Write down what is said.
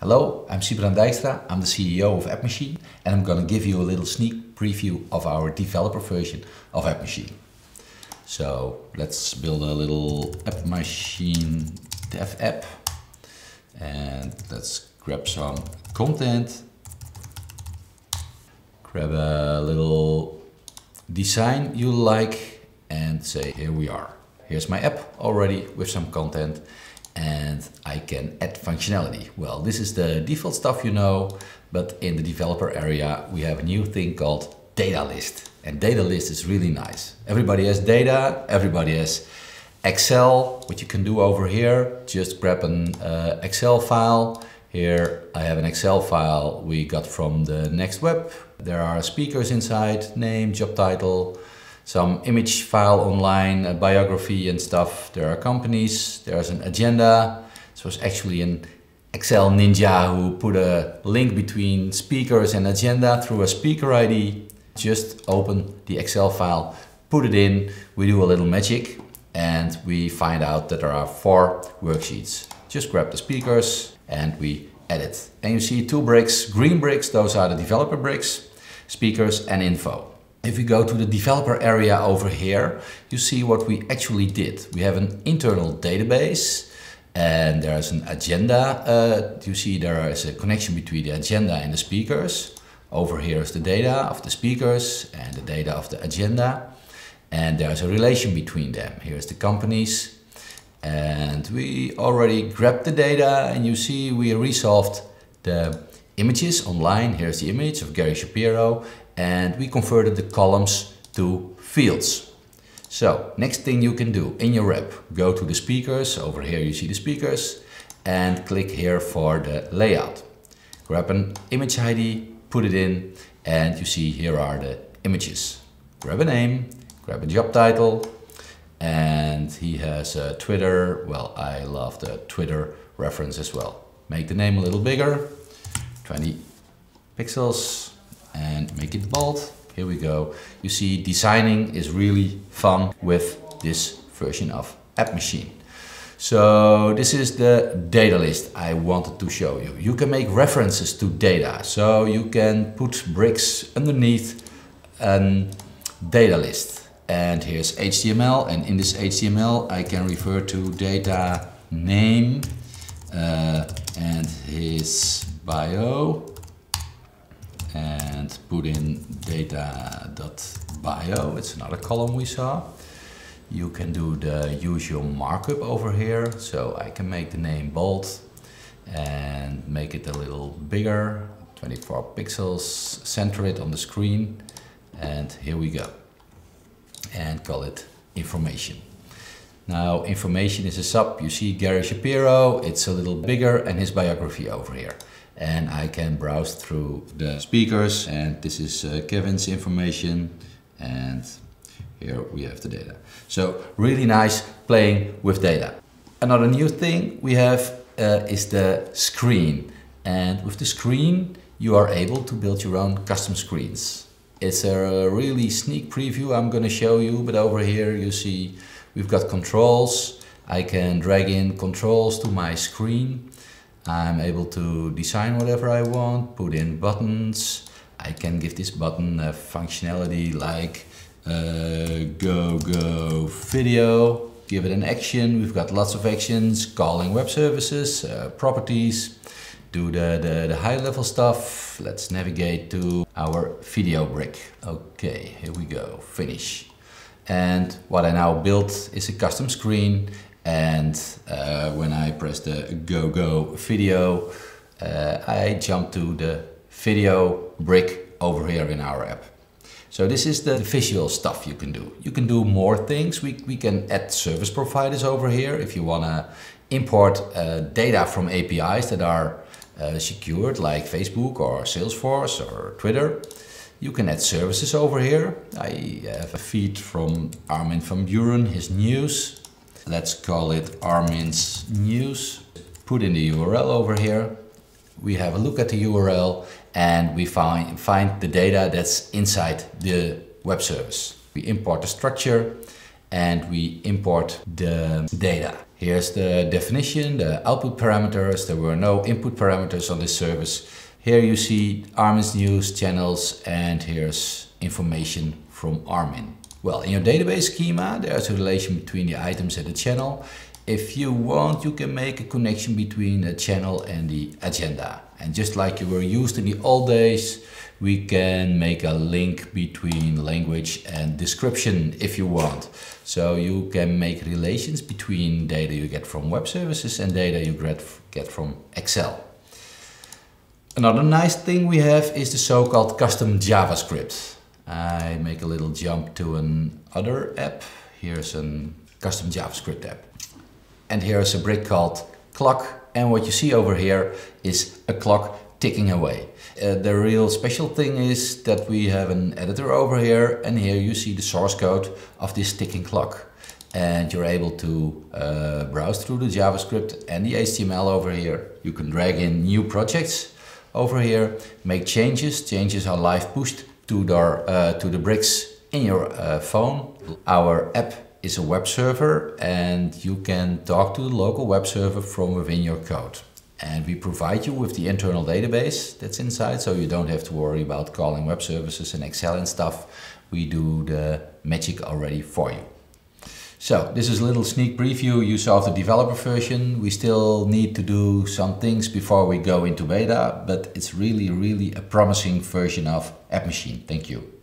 Hello, I'm Siebrand Dijkstra, I'm the CEO of AppMachine and I'm gonna give you a little sneak preview of our developer version of AppMachine. So let's build a little AppMachine dev app and let's grab some content, grab a little design you like and say here we are. Here's my app already with some content and I can add functionality. Well, this is the default stuff you know, but in the developer area, we have a new thing called data list. And data list is really nice. Everybody has data, everybody has Excel, what you can do over here, just grab an uh, Excel file. Here I have an Excel file we got from the Next Web. There are speakers inside, name, job title, some image file online, a biography and stuff. There are companies, there's an agenda. So it's actually an Excel ninja who put a link between speakers and agenda through a speaker ID. Just open the Excel file, put it in, we do a little magic and we find out that there are four worksheets. Just grab the speakers and we edit. And you see two bricks, green bricks, those are the developer bricks, speakers and info. If we go to the developer area over here, you see what we actually did. We have an internal database and there's an agenda. Uh, you see there is a connection between the agenda and the speakers. Over here is the data of the speakers and the data of the agenda. And there's a relation between them. Here's the companies. And we already grabbed the data and you see we resolved the images online. Here's the image of Gary Shapiro and we converted the columns to fields. So next thing you can do in your app, go to the speakers, over here you see the speakers, and click here for the layout. Grab an image ID, put it in, and you see here are the images. Grab a name, grab a job title, and he has a Twitter. Well, I love the Twitter reference as well. Make the name a little bigger, 20 pixels, and make it bold. Here we go. You see designing is really fun with this version of AppMachine. So this is the data list I wanted to show you. You can make references to data. So you can put bricks underneath a data list. And here's HTML and in this HTML I can refer to data name uh, and his bio and put in data.bio, it's another column we saw. You can do the usual markup over here, so I can make the name bold and make it a little bigger, 24 pixels, center it on the screen, and here we go. And call it information. Now information is a sub, you see Gary Shapiro, it's a little bigger and his biography over here and I can browse through the speakers and this is uh, Kevin's information and here we have the data. So really nice playing with data. Another new thing we have uh, is the screen and with the screen you are able to build your own custom screens. It's a really sneak preview I'm going to show you but over here you see we've got controls. I can drag in controls to my screen I'm able to design whatever I want, put in buttons. I can give this button a functionality like uh, go go video, give it an action. We've got lots of actions, calling web services, uh, properties, do the, the, the high level stuff. Let's navigate to our video brick. Okay, here we go, finish. And what I now built is a custom screen and uh, when I press the go go video, uh, I jump to the video brick over here in our app. So this is the visual stuff you can do. You can do more things. We, we can add service providers over here if you want to import uh, data from APIs that are uh, secured like Facebook or Salesforce or Twitter. You can add services over here. I have a feed from Armin van Buuren, his news. Let's call it Armin's News. Put in the URL over here. We have a look at the URL and we find, find the data that's inside the web service. We import the structure and we import the data. Here's the definition, the output parameters. There were no input parameters on this service. Here you see Armin's news channels and here's information from Armin. Well, in your database schema, there's a relation between the items and the channel. If you want, you can make a connection between the channel and the agenda. And just like you were used in the old days, we can make a link between language and description if you want. So you can make relations between data you get from web services and data you get from Excel. Another nice thing we have is the so-called custom JavaScript. I make a little jump to an other app. Here's a custom JavaScript app. And here's a brick called clock. And what you see over here is a clock ticking away. Uh, the real special thing is that we have an editor over here and here you see the source code of this ticking clock. And you're able to uh, browse through the JavaScript and the HTML over here. You can drag in new projects over here, make changes. Changes are live pushed to the, uh, to the bricks in your uh, phone. Our app is a web server and you can talk to the local web server from within your code. And we provide you with the internal database that's inside, so you don't have to worry about calling web services and Excel and stuff. We do the magic already for you. So this is a little sneak preview. You saw the developer version. We still need to do some things before we go into beta, but it's really, really a promising version of AppMachine. Thank you.